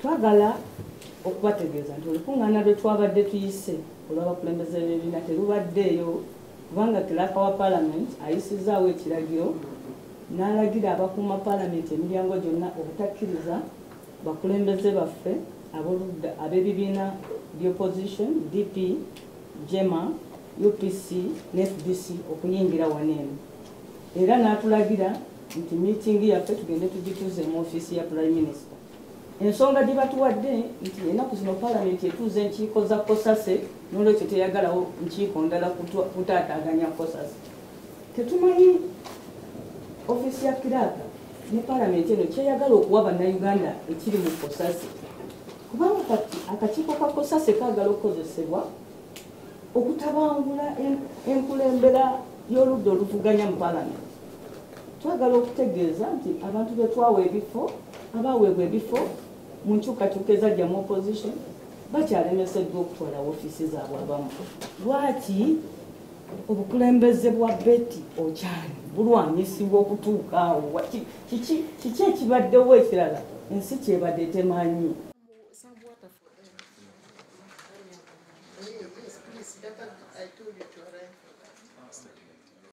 twagala okubategeeza nti olukuŋŋaana lwe twabadde tuyise olw'abakulembeze b'ebibiina terubaddeeyo kubanga kiraka wa paalamenti ayisizaawo ekiragiro n'alagira abakuuma paalamenti emiryango gyonna obutakkiriza bakulembeze baffe aboludda ab'ebibiina by'opposition dp gema upc ne fdc okuyingira waneeno era n'atulagira nti miitingi yaffe tugende tugituuze mu ofiisi ya prime minister. Ensonga gye batuwadde nti ennaku zino paalamenti etuuza enkiiko za kosase n'olwekyo teyagalawo nkiiko ndala kutaataaganya kosase. Tetumanyi ofiisi ya kiraaka ne paalamenti eno kyeyagala okuwa bannayuganda ekiri mu kosase. Kubanga kati akakiiko ka kosase kaagala okukozesebwa okutabangula en- enkulembera y'oludda oluvuganya mu paalamenti twagala okutegeeza nti abantu be twawa ebifo abaaweebwa ebifo mu nkyukakyuka ezajja mu opposition bakyalemeseddwa okutwala ofiisi zaabwe abamu lwaki obukulembeze bwa beti okyali bulwanyisibwa okutuuka awo kiki ekibaddewo ekirala ensi kyebadde them. Yes, please, that I told you to that.